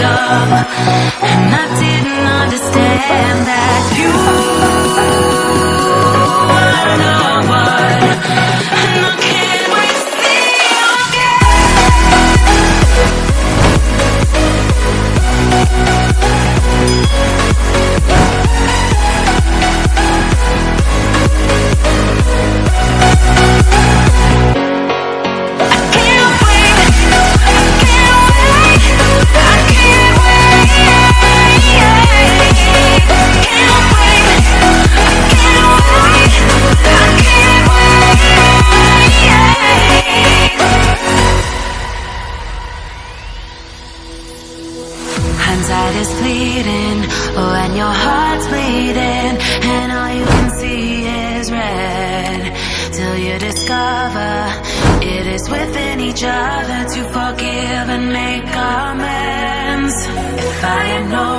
young, and I Hindsight is fleeting, oh, and your heart's bleeding, and all you can see is red. Till you discover it is within each other to forgive and make amends. If I known then.